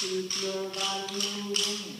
keep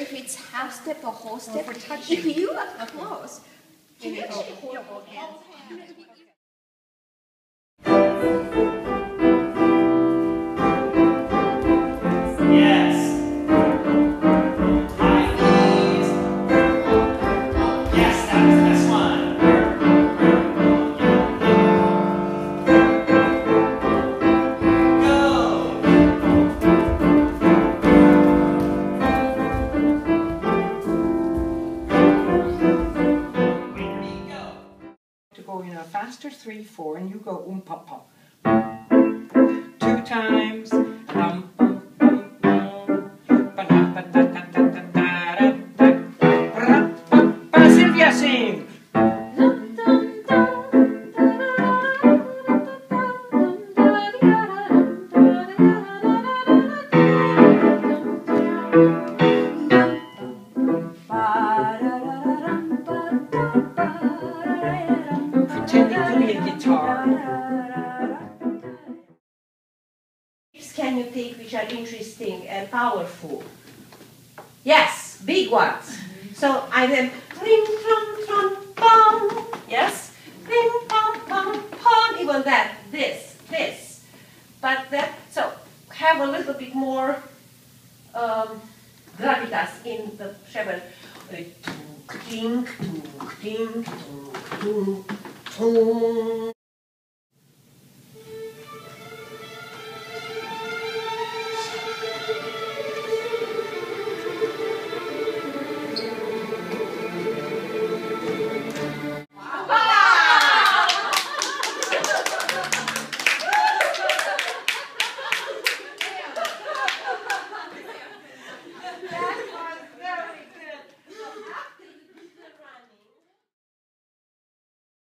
if it's half step or whole step. we're touching. If you are close, can you actually hold both hands? Faster three, four, and you go um pum pum. Two times. Can you take which are interesting and powerful? Yes, big ones. So I then ring plum plum pom. Yes, ring pom pom pom. Even that, this, this. But that so have a little bit more um, gravitas in the treble. Tunk, tink, tink, tink, tunk, tunk, tunk.